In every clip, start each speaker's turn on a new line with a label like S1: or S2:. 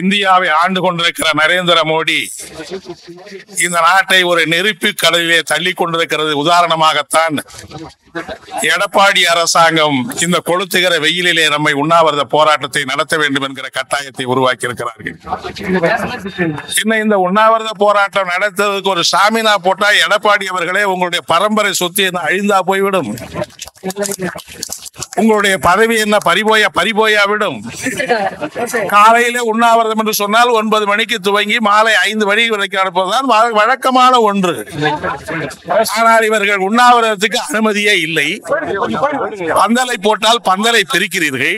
S1: இந்தியாவை ஆண்டு கொண்டிருக்கிற நரேந்திர மோடி இந்த நாட்டை ஒரு நெருப்பு கடலிலே தள்ளி கொண்டிருக்கிறது உதாரணமாகத்தான். எடப்பாடி அரசாங்கம் இந்த கொளுத்துகிற வெயிலிலே நம்மை உண்ணாவிரத போராட்டத்தை நடத்த வேண்டும் என்கிற கட்டாயத்தை உருவாக்கி இருக்கிறார்கள் இன்னும் இந்த உண்ணாவிரத போராட்டம் நடத்துறதுக்கு ஒரு சாமினா போட்டா எடப்பாடி அவர்களே உங்களுடைய பரம்பரை சொத்து என்ன அழிந்தா போய்விடும். உங்களுடைய பதவி என்ன? பறிபோயா பறிபோயா விடும். காலையில உண்ணாவிரதம் என்று சொன்னால் ஒன்பது மணிக்கு துவங்கி மாலை ஐந்து மணி வரைக்கும் நடப்பதுதான் வழக்கமான ஒன்று. ஆனால் இவர்கள் உண்ணாவிரதத்துக்கு அனுமதியே இல்லை. பந்தலை போட்டால் பந்தலை பிரிக்கிறீர்கள்.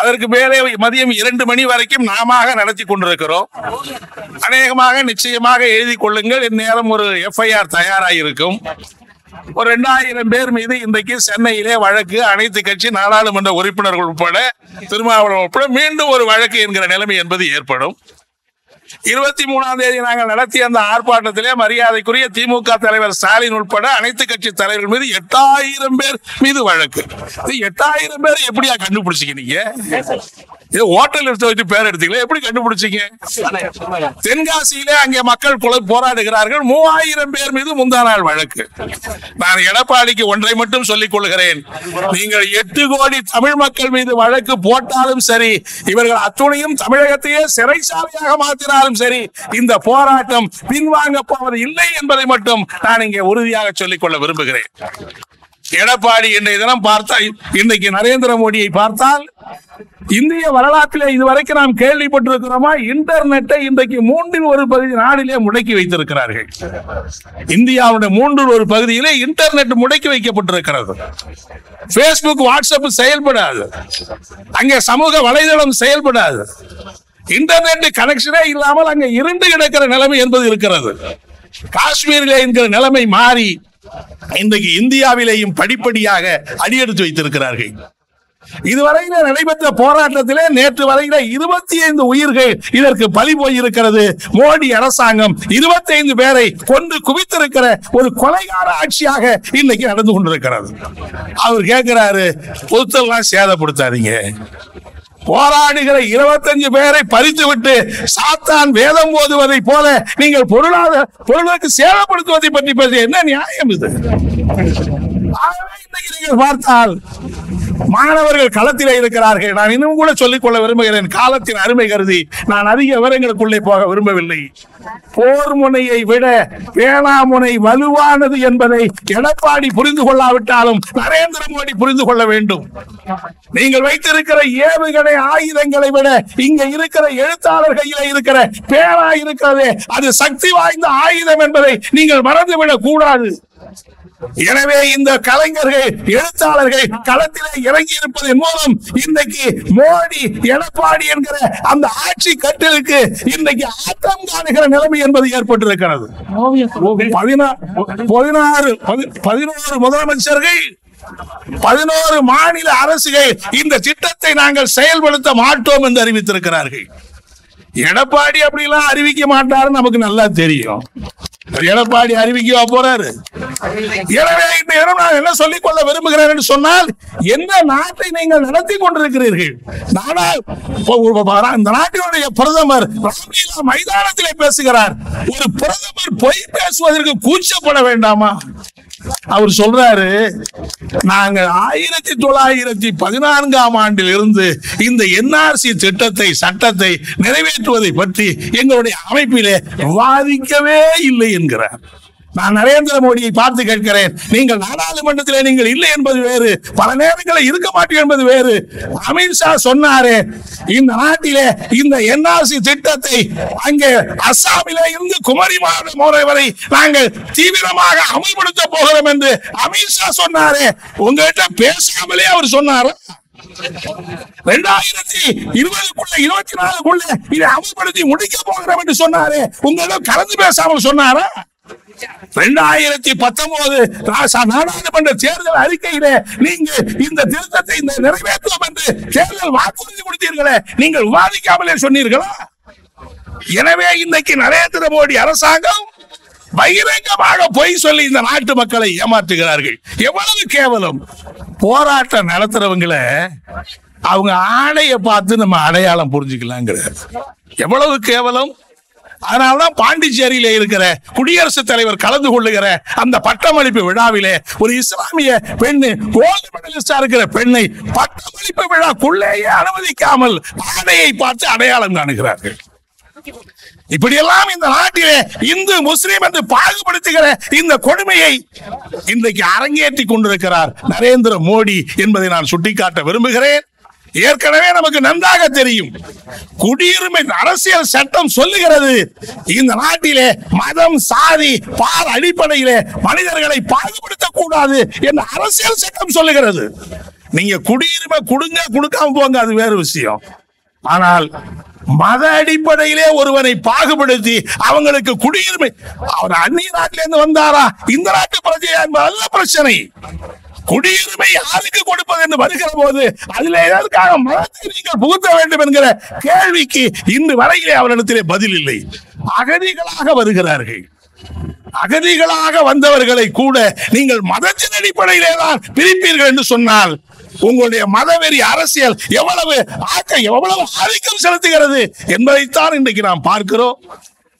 S1: அதற்கு மேலே மதியம் இரண்டு மணி வரைக்கும் நாம நடத்தி கொண்டிருக்கிறோம். அநேகமாக நிச்சயமாக எழுதி கொள்ளுங்கள். இந்நேரம் ஒரு எஃப்ஐஆர் தயாராயிருக்கும். ஒரு ரெண்டாயிரம் பேர் மீது இன்றைக்கு சென்னையிலே வழக்கு அனைத்து கட்சி நாடாளுமன்ற உறுப்பினர்கள் உட்பட திருமாவளவன் உட்பட மீண்டும் ஒரு வழக்கு என்கிற நிலைமை என்பது ஏற்படும். இருபத்தி மூணாம் தேதி நாங்கள் நடத்திய அந்த ஆர்ப்பாட்டத்திலே மரியாதைக்குரிய திமுக தலைவர் ஸ்டாலின் உட்பட அனைத்து கட்சி தலைவர்கள் மீது எட்டாயிரம் பேர் மீது வழக்கு. எட்டாயிரம் பேர் எப்படியா கண்டுபிடிச்சிக்க நீங்க இது ஹோட்டல் எடுத்து வச்சு பேர் எடுத்தீங்களா? எப்படி கண்டுபிடிச்சீங்க? தென்காசியிலே அங்கே மக்கள் கொலை போராடுகிறார்கள். மூவாயிரம் பேர் மீது முந்தா நாள் வழக்கு. நான் எடப்பாடிக்கு ஒன்றை மட்டும் சொல்லிக் கொள்கிறேன். நீங்கள் எட்டு கோடி தமிழ் மக்கள் மீது வழக்கு போட்டாலும் சரி இவர்கள் அத்துணையும் தமிழகத்தையே சிறைச்சாலையாக மாற்றினாலும் சரி இந்த போராட்டம் பின்வாங்க போவது இல்லை என்பதை மட்டும் நான் இங்கே உறுதியாக சொல்லிக் கொள்ள விரும்புகிறேன். எடப்பாடி என்ற இதெல்லாம் பார்த்தால் இன்னைக்கு நரேந்திர மோடியை பார்த்தால் இந்திய வரலாற்றிலே இதுவரைக்கும் நாம் கேள்விப்பட்டிருக்கிறோமா? இன்டர்நெட்டை இன்றைக்கு மூன்றில் ஒரு பகுதி நாடிலே முடக்கி வைத்திருக்கிறார்கள். இந்தியாவுடைய மூன்றில் ஒரு பகுதியிலே இன்டர்நெட் முடக்கி வைக்கப்பட்டிருக்கிறது. பேஸ்புக் வாட்ஸ்அப் செயல்படாது. அங்கே சமூக வலைதளம் செயல்படாது. இன்டர்நெட் கனெக்ஷனே இல்லாமல் அங்கே இருண்டு கிடக்கிற நிலைமை என்பது இருக்கிறது. காஷ்மீரில் என்கிற நிலைமை மாறி இன்றைக்கு இந்தியாவிலேயும் படிப்படியாக அடியெடுத்து வைத்திருக்கிறார்கள். இதுவரையில நடைபெற்ற போராட்டத்திலே நேற்று வரையில இருபத்தி ஐந்து உயிர்கள் இதற்கு பலி போயிருக்கிறது. மோடி அரசாங்கம் இருபத்தி ஐந்து பேரை கொண்டு குவித்திருக்கிற ஒரு கொலைகார ஆட்சியாக இன்னைக்கு நடந்து கொண்டிருக்கிறது. அவர் கேட்கிறாரு பொருத்தெல்லாம் சேதப்படுத்தாதீங்க. போராடுகிற இருபத்தஞ்சு பேரை பறித்து விட்டு சாத்தான் வேதம் ஓதுவதை போல நீங்கள் பொருளாதார பொருளுக்கு சேதப்படுத்துவதை பற்றி பற்றி என்ன நியாயம் இது? நீங்கள் பார்த்தால் மாணவர்கள் களத்தில் இருக்கிறார்கள். நான் இன்னும் கூட சொல்லிக் கொள்ள விரும்புகிறேன். காலத்தின் அருமை கருதி நான் அதிக விவரங்களுக்குள்ளே போக விரும்பவில்லை. போர் முனையை விட பேனாமுனை வலுவானது என்பதை எடப்பாடி புரிந்து கொள்ளாவிட்டாலும் நரேந்திர மோடி புரிந்து கொள்ள வேண்டும். நீங்கள் வைத்திருக்கிற ஏவுகணை ஆயுதங்களை விட இங்க இருக்கிற எழுத்தாளர் கையில இருக்கிற பேனா இருக்கிறதே அது சக்தி வாய்ந்த ஆயுதம் என்பதை நீங்கள் மறந்துவிடக் கூடாது. எனவே இந்த கலைஞர்கள் எழுத்தாளர்கள் களத்திலே இறங்கி இருப்பதன் மூலம் இன்னைக்கு மோடி எடப்பாடி என்கிற அந்த ஆட்சி கட்டலுக்கு இன்னைக்கு ஆட்டம் காணுகிற நிலைமை என்பது ஏற்பட்டிருக்கிறது. பதினாறு பதினோரு முதலமைச்சர்கள் பதினோரு மாநில அரசுகள் இந்த திட்டத்தை நாங்கள் செயல்படுத்த மாட்டோம் என்று அறிவித்திருக்கிறார்கள். எடப்பாடி அப்படிலாம் அறிவிக்க மாட்டாருன்னு நமக்கு நல்லா தெரியும். எடப்பாடி அறிவிக்கவா போறாரு? எனவே இந்த இடம் நான் என்ன சொல்லிக் கொள்ள விரும்புகிறேன் என்று சொன்னால் எந்த நாட்டை நீங்கள் நடத்தி கொண்டிருக்கிறீர்கள்? நானா இந்த நாட்டினுடைய பிரதமர் மைதானத்திலே பேசுகிறார். ஒரு பிரதமர் பொய் பேசுவதற்கு கூச்சப்பட வேண்டாமா? அவர் சொல்றாரு நாங்கள் ஆயிரத்தி தொள்ளாயிரத்தி பதினான்காம் ஆண்டில் இருந்து இந்த என்ஆர்சி திட்டத்தை சட்டத்தை நிறைவேற்றுவதை பற்றி எங்களுடைய அமைப்பிலே வாதிக்கவே இல்லை என்கிறார். நான் நரேந்திர மோடியை பார்த்து கேட்கிறேன். நீங்கள் நாடாளுமன்றத்தில் நீங்கள் இல்லை என்பது வேறு. பல நேரங்களில் இருக்க மாட்டீங்க என்பது வேறு. அமித்ஷா சொன்னாரே இந்த நாட்டிலே இந்த என்ஆர்சி திட்டத்தை அங்கே அஸ்ஸாமிலே இருந்து குமரி மாவட்டம் வரை வரை நாங்கள் தீவிரமாக அமல்படுத்த போகிறோம் என்று அமித்ஷா சொன்னாரே. உங்ககிட்ட பேசாமலே அவர் சொன்னாரா? ரெண்டாயிரத்தி இருபதுக்குள்ள இருபத்தி நாலுக்குள்ள இதை அமல்படுத்தி முடிக்க போகிறோம் என்று சொன்னாரே. உங்களிடம் கலந்து பேசாமல் சொன்னாரா? ரெண்டாயிரத்தி பத்தொன்பது நாடாளுமன்ற தேர்தல் அறிக்கையிலே நீங்க இந்த திருத்தத்தை இந்த நிறைவேற்றுவோம் என்று தேர்தல் வாக்குறுதி கொடுத்தீர்களே நீங்கள் விவாதிக்காமலே சொன்னீர்களா? எனவே இன்னைக்கு நரேந்திர மோடி அரசாங்கம் பகிரங்கமாக பொய் சொல்லி இந்த நாட்டு மக்களை ஏமாற்றுகிறார்கள். எவ்வளவு கேவலம். போராட்டம் நடத்துறவங்களை அவங்க ஆடையை பார்த்து நம்ம அடையாளம் புரிஞ்சுக்கலாங்கிறார். எவ்வளவு கேவலம். அதனாலதான் பாண்டிச்சேரியில இருக்கிற குடியரசுத் தலைவர் கலந்து கொள்ளுகிற அந்த பட்டமளிப்பு விழாவிலே ஒரு இஸ்லாமிய பெண்ணு கோல்டு மெடலிஸ்டா இருக்கிற பெண்ணை பட்டமளிப்பு விழாக்குள்ளேயே அனுமதிக்காமல் ஆடையை பார்த்து அடையாளம் காணுகிறார்கள். இப்படியெல்லாம் இந்த நாட்டிலே இந்து முஸ்லீம் என்று பாகுபடுத்துகிற இந்த கொடுமையை இன்றைக்கு அரங்கேற்றி கொண்டிருக்கிறார் நரேந்திர மோடி என்பதை நான் சுட்டிக்காட்ட விரும்புகிறேன். ஏற்கனவே நமக்கு நன்றாக தெரியும். குடியுரிமை அரசியல் சட்டம் சொல்லுகிறது. இந்த நாட்டிலே மதம் சாதி பால் அடிப்படையிலே மனிதர்களை பாகுபடுத்தக் கூடாது என்று அரசியல் சட்டம் சொல்லுகிறது. நீங்க குடியுரிமை கொடுங்க கொடுக்காம போங்க அது வேறு விஷயம். ஆனால் மத அடிப்படையிலே ஒருவனை பாகுபடுத்தி அவங்களுக்கு குடியுரிமை அவர் அந்நிய நாட்டிலிருந்து வந்தாரா? இந்த நாட்டு பிரஜையா என்பது பிரச்சனை. குடியுரிமை யாருக்கு கொடுப்பது என்று வருகிற போது அதுல எதற்காக மதத்தை நீங்கள் புகுத்த வேண்டும் என்கிற கேள்விக்கு இன்று வரையிலே அவரிடத்திலே பதில் இல்லை. அகதிகளாக வருகிறார்கள். அகதிகளாக வந்தவர்களை கூட நீங்கள் மதத்தின் அடிப்படையிலே தான் பிரிப்பீர்கள் என்று சொன்னால் உங்களுடைய மதவெறி அரசியல் எவ்வளவு ஆக்க எவ்வளவு ஆதிக்கம் செலுத்துகிறது என்பதைத்தான் இன்றைக்கு நாம் பார்க்கிறோம்.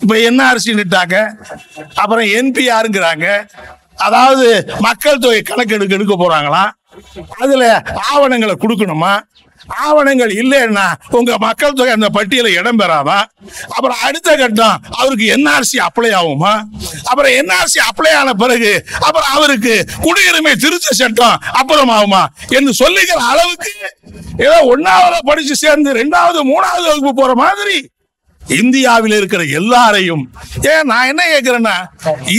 S1: இப்ப என்ன அரசிட்டாங்க அப்புறம் என்பிஆருங்கிறாங்க அதாவது மக்கள் தொகை கணக்கெடுக்க எடுக்க போறாங்களாம் அதுல ஆவணங்களை கொடுக்கணுமா? ஆவணங்கள் இல்லைன்னா உங்க மக்கள் தொகை அந்த பட்டியலில் இடம் பெறாதா? அப்புறம் அடுத்த கட்டம் அவருக்கு என்ஆர்சி அப்ளை ஆகுமா? அப்புறம் என்ஆர்சி அப்ளை ஆன பிறகு அப்புறம் அவருக்கு குடியுரிமை திருத்த சட்டம் அப்புறம் ஆகுமா? என்று சொல்லுகிற அளவுக்கு ஏதோ ஒன்னாவது படிச்சு சேர்ந்து ரெண்டாவது மூணாவது வகுப்பு போற மாதிரி இந்தியாவில் இருக்கிற எல்லாரையும். ஏன் நான் என்ன கேட்கிறேன்னா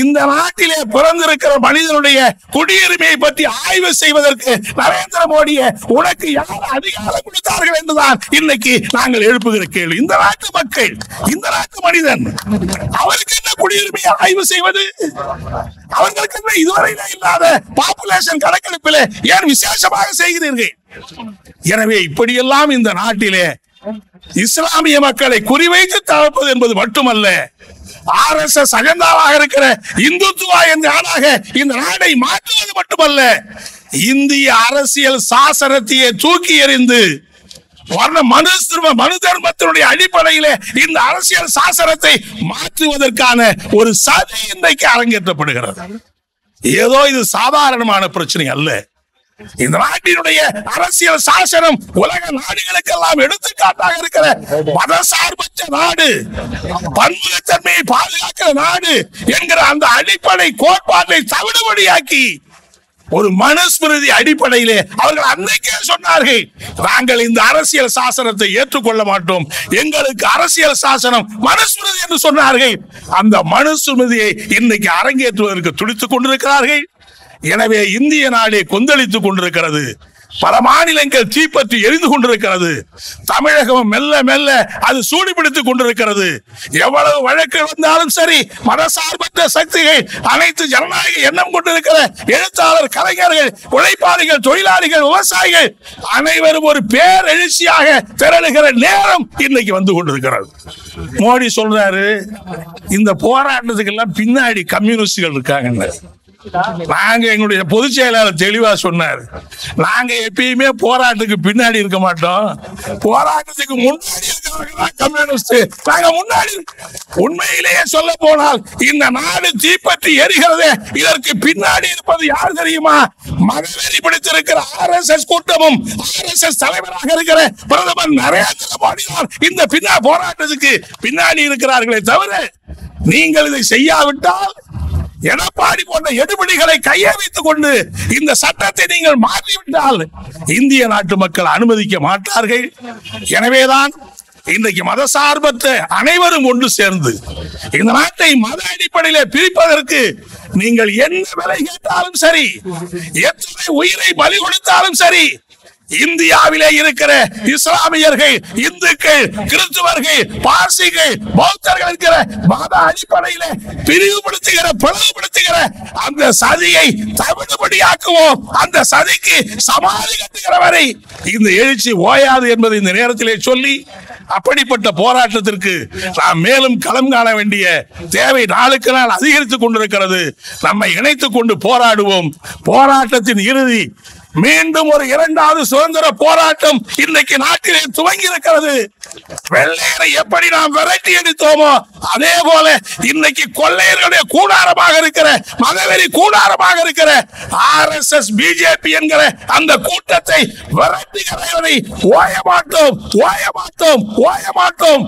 S1: இந்த நாட்டிலே பிறந்திருக்கிற மனிதனுடைய குடியுரிமையை பற்றி ஆய்வு செய்வதற்கு நரேந்திர மோடியை உனக்கு யார் அதிகாரம் கொடுத்தார்கள் என்றுதான் இன்னைக்கு நாங்கள் எழுப்புகிற கேள்வி. இந்த நாட்டு மக்கள் இந்த நாட்டு மனிதன் அவருக்கு என்ன குடியுரிமையை ஆய்வு செய்வது? அவர்களுக்கு என்ன இதுவரையில இல்லாத பாப்புலேஷன் கணக்கெடுப்பில் ஏன் விசேஷமாக செய்கிறீர்கள்? எனவே இப்படியெல்லாம் இந்த நாட்டிலே இஸ்லாமிய மக்களை குறிவைத்து தவிர்ப்பது என்பது மட்டுமல்ல. ஆர் எஸ் எஸ் அகந்தாவாக இருக்கிற இந்துத்துவா என்ற ஆளாக இந்த நாடை மாற்றுவது மட்டுமல்ல. இந்திய அரசியல் சாசனத்தையே தூக்கி எறிந்து வர்ண மனு திரும்ப மனு தர்மத்தினுடைய அடிப்படையில இந்த அரசியல் சாசனத்தை மாற்றுவதற்கான ஒரு சதி இன்றைக்கு அரங்கேற்றப்படுகிறது. ஏதோ இது சாதாரணமான பிரச்சனை அல்ல. இந்த நாட்டினுடைய அரசியல் சாசனம் உலக நாடுகளுக்கெல்லாம் எடுத்துக்காட்டாக இருக்கிற மதசார்பற்ற நாடு பன்முகத்தன்மையை பாதுகாக்கிற நாடு என்கிற அந்த அடிப்படை கோட்பாட்டை தவிடுபடியாக்கி ஒரு மனுஸ்மிருதி அடிப்படையிலே அவர்கள் அன்னைக்கே சொன்னார்கள் நாங்கள் இந்த அரசியல் சாசனத்தை ஏற்றுக்கொள்ள மாட்டோம். எங்களுக்கு அரசியல் சாசனம் மனுஸ்மிருதி என்று சொன்னார்கள். அந்த மனுஸ்மிருதியை இன்னைக்கு அரங்கேற்றுவதற்கு துடித்துக் கொண்டிருக்கிறார்கள். எனவே இந்திய நாடே கொந்தளித்துக் கொண்டிருக்கிறது. பல மாநிலங்கள் தீப்பற்றி எரிந்து கொண்டிருக்கிறது. தமிழகம் மெல்ல மெல்ல அது சூடுபிடித்துக் கொண்டிருக்கிறது. எவ்வளவு வழக்கு வந்தாலும் சரி மதசார்பற்ற சக்திகள் அனைத்து ஜனநாயக எண்ணம் கொண்டிருக்கிற எழுத்தாளர் கலைஞர்கள் உழைப்பாளிகள் தொழிலாளிகள் விவசாயிகள் அனைவரும் ஒரு பேரெழுச்சியாக திரளுகிற நேரம் இன்னைக்கு வந்து கொண்டிருக்கிறது. மோடி சொல்றாரு இந்த போராட்டத்துக்கெல்லாம் பின்னாடி கம்யூனிஸ்டுகள் இருக்காங்க நாங்க எங்களுடைய பொதுச் செயலாளர் தெளிவா சொன்னார். நாங்க எப்பயுமே போராட்டத்துக்கு பின்னாடி இருக்க மாட்டோம். போராட்டத்துக்கு முன்னாடி இருக்கிறவங்க தான் கம்யூனிஸ்ட். நாங்க முன்னாடி உண்மையிலேயே சொல்ல போனால் இந்த நாடு தீப்பற்றி எரிகிறதே இதற்கு பின்னாடி இருப்பது யார் தெரியுமா? மதவெறி பிடித்திருக்கிற ஆர் எஸ் எஸ் கூட்டமும் ஆர் எஸ் எஸ் தலைவராக இருக்கிற பிரதமர் நரேந்திர மோடி தான் இந்த பின்னா போராட்டத்துக்கு பின்னாடி இருக்கிறார்களே தவிர நீங்கள் இதை செய்யாவிட்டால் எடப்பாடி போன்ற எடுபடிகளை கையை கொண்டு இந்த சட்டத்தை நீங்கள் மாற்றிவிட்டால் இந்திய நாட்டு மக்கள் அனுமதிக்க மாட்டார்கள். எனவேதான் இன்றைக்கு மதசார்பற்ற அனைவரும் ஒன்று சேர்ந்து இந்த நாட்டை மத அடிப்படையில பிரிப்பதற்கு நீங்கள் என்ன விலை கேட்டாலும் சரி எத்தனை உயிரை பலி கொடுத்தாலும் சரி இந்தியாவிலே இருக்கிற இஸ்லாமியர்கள் இந்துக்கள் கிறிஸ்துவர்கள் பார்சிகள் பௌத்தர்கள் இருக்கிற மத அடிப்படையில பிரிவுபடுத்துகிற பிளவுபடுத்துகிற அந்த சதியை தவிடுபடியாக்குவோம். அந்த சதிக்கு சமாதி கட்டுகிறவரை இந்த எழுச்சி ஓயாது என்பதை இந்த நேரத்திலே சொல்லி அப்படிப்பட்ட போராட்டத்திற்கு நாம் மேலும் களம் காண வேண்டிய தேவை நாளுக்கு நாள் அதிகரித்துக் கொண்டிருக்கிறது. நம்மை இணைத்துக் கொண்டு போராடுவோம். போராட்டத்தின் இறுதி மீண்டும் ஒரு இரண்டாவது சுதந்திர போராட்டம் இன்னைக்கு நாட்டிலே துவங்கி இருக்கிறது வெள்ளையரை எப்படி நாம் விரட்டி அடித்தோமோ அதே போல இன்னைக்கு கொள்ளையர்களுடைய கூடாரமாக இருக்கிற மகவெறி கூடாரமாக இருக்கிற ஆர் எஸ் எஸ் பிஜேபி என்கிற அந்த கூட்டத்தை விரட்டுகிறதை ஓய மாட்டோம் ஓய மாட்டோம் ஓய மாட்டோம்